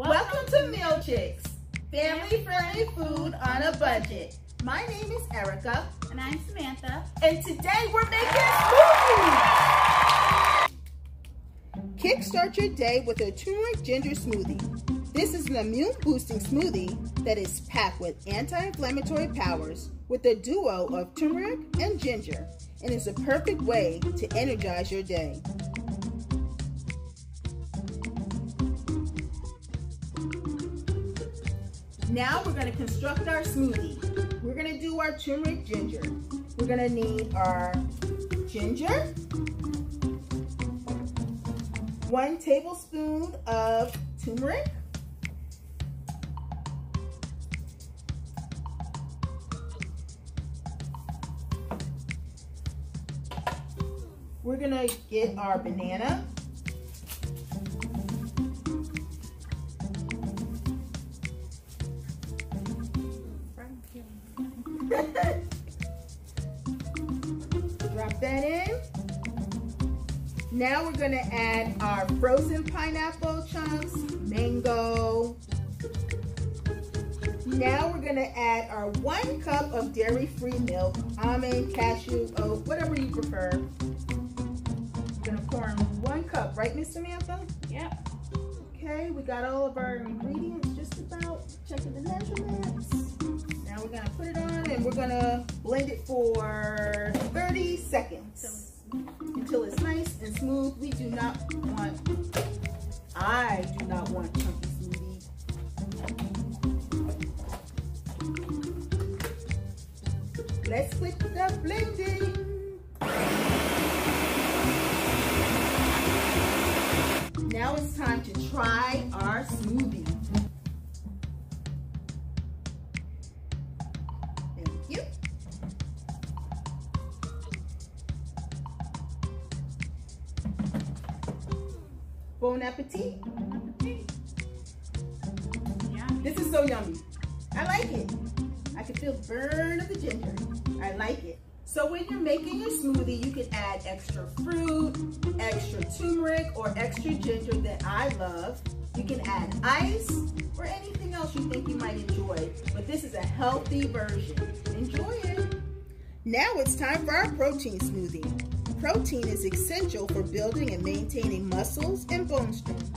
Welcome to Meal Chicks, family friendly food on a budget. My name is Erica. And I'm Samantha. And today we're making smoothies. Kickstart your day with a turmeric ginger smoothie. This is an immune boosting smoothie that is packed with anti-inflammatory powers with a duo of turmeric and ginger and is a perfect way to energize your day. Now we're gonna construct our smoothie. We're gonna do our turmeric ginger. We're gonna need our ginger, one tablespoon of turmeric, We're gonna get our banana. Drop that in. Now we're gonna add our frozen pineapple chunks, mango. Now we're gonna add our one cup of dairy-free milk, almond, cashew, oat, whatever you prefer. We're gonna pour in one cup, right, Miss Samantha? Yep. Okay, we got all of our ingredients just about, checking the measurements. Now we're gonna put it on and we're gonna blend it for 30 seconds until it's nice and smooth. We do not want, I do not want chunky smoothie. Let's quit the blending. Now it's time to try our smoothie. Bon appetit. Yeah. This is so yummy. I like it. I can feel the burn of the ginger. I like it. So when you're making your smoothie, you can add extra fruit, extra turmeric, or extra ginger that I love. You can add ice or anything else you think you might enjoy. But this is a healthy version. Enjoy it. Now it's time for our protein smoothie. Protein is essential for building and maintaining muscles and bone strength.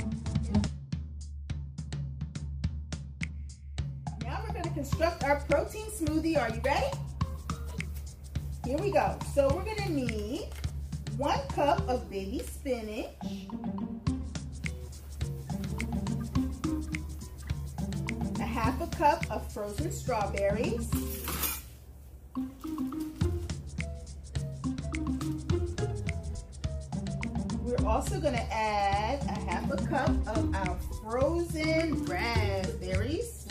Now we're going to construct our protein smoothie. Are you ready? Here we go. So we're going to need one cup of baby spinach. A half a cup of frozen strawberries. Also going to add a half a cup of our frozen raspberries.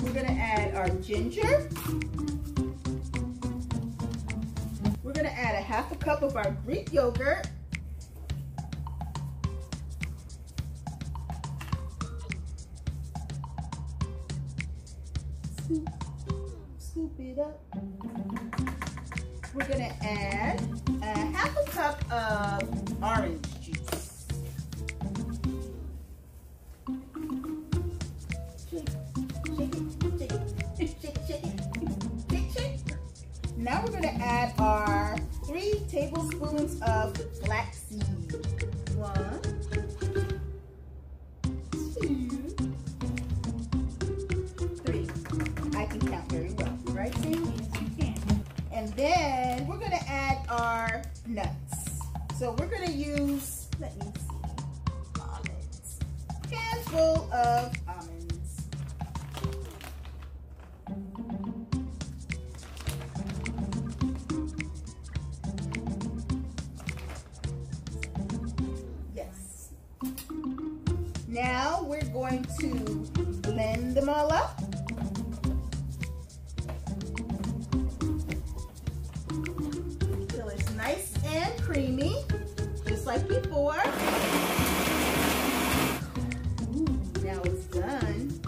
We're going to add our ginger. We're going to add a half a cup of our Greek yogurt. Scoop, scoop it up. We're going to add a half a cup of orange juice. Now we're gonna add our three tablespoons of flaxseed. One, two, three. I can count very well, right, Sam? Yes, you can. And then we're gonna add our nuts. So we're gonna use, let me see, almonds. Handful of almonds. Yes. Now we're going to blend them all up. me, just like before. Now it's done.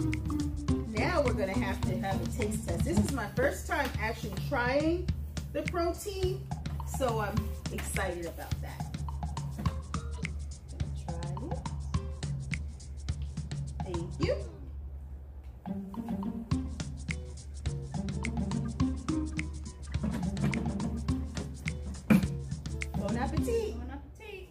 Now we're gonna have to have a taste test. This is my first time actually trying the protein, so I'm excited about that. Thank you. Appetit. Bon appetit.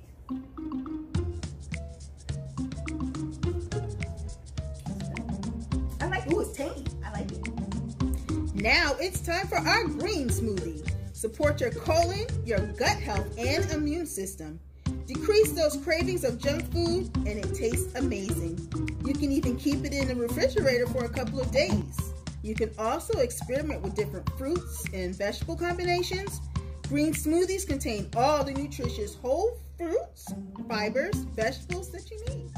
I like, ooh, it's tangy. I like it. Now it's time for our green smoothie. Support your colon, your gut health, and immune system. Decrease those cravings of junk food, and it tastes amazing. You can even keep it in the refrigerator for a couple of days. You can also experiment with different fruits and vegetable combinations. Green smoothies contain all the nutritious whole fruits, fibers, vegetables that you need.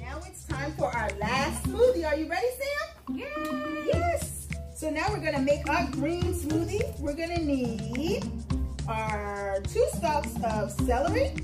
Now it's time for our last smoothie. Are you ready, Sam? Yay! Yes. So now we're gonna make our green smoothie. We're gonna need our two stalks of celery.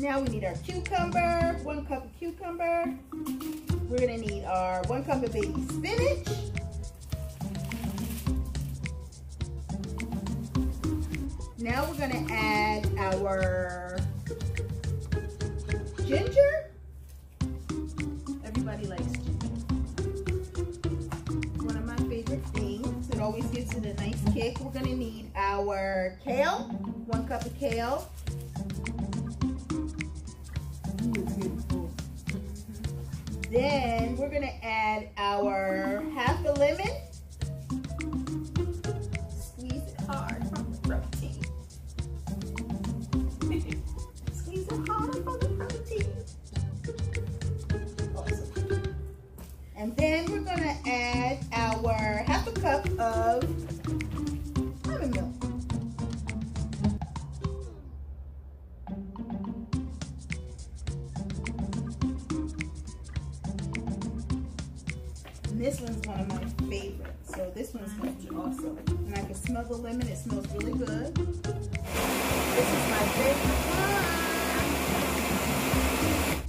Now we need our cucumber, one cup of cucumber. We're gonna need our one cup of baby spinach. Now we're gonna add our ginger. Everybody likes ginger. One of my favorite things. It always gives it a nice kick. We're gonna need our kale, one cup of kale. Then we're gonna add our half a lemon. This one's one of my favorites. So this one's be awesome. And I can smell the lemon. It smells really good. This is my favorite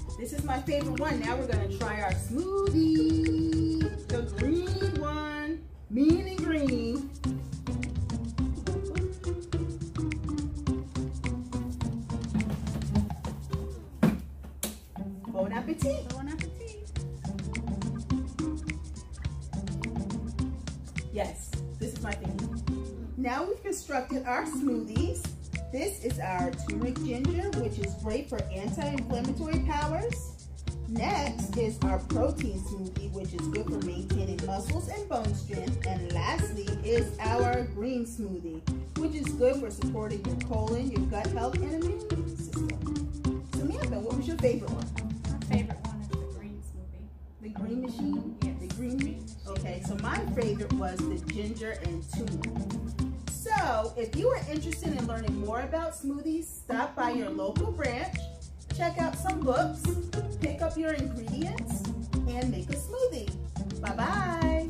one. This is my favorite one. Now we're going to try our smoothie. The green one. Mean and green. Yes, this is my thing. Now we've constructed our smoothies. This is our turmeric ginger, which is great for anti-inflammatory powers. Next is our protein smoothie, which is good for maintaining muscles and bone strength. And lastly is our green smoothie, which is good for supporting your colon, your gut health, and immune system. Samantha, what was your favorite one? Favorite was the ginger and turmeric. So, if you are interested in learning more about smoothies, stop by your local branch, check out some books, pick up your ingredients, and make a smoothie. Bye-bye.